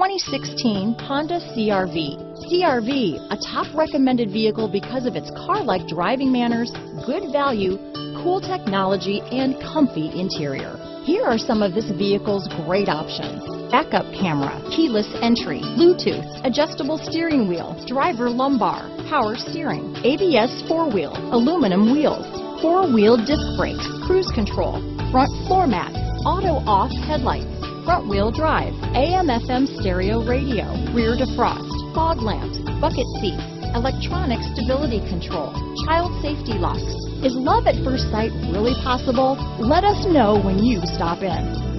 2016 Honda CRV. CRV, a top recommended vehicle because of its car-like driving manners, good value, cool technology, and comfy interior. Here are some of this vehicle's great options. Backup camera, keyless entry, Bluetooth, adjustable steering wheel, driver lumbar, power steering, ABS four-wheel, aluminum wheels, four-wheel disc brakes, cruise control, front floor mats, auto-off headlights, front-wheel drive, AM-FM stereo radio, rear defrost, fog lamps, bucket seats, electronic stability control, child safety locks. Is love at first sight really possible? Let us know when you stop in.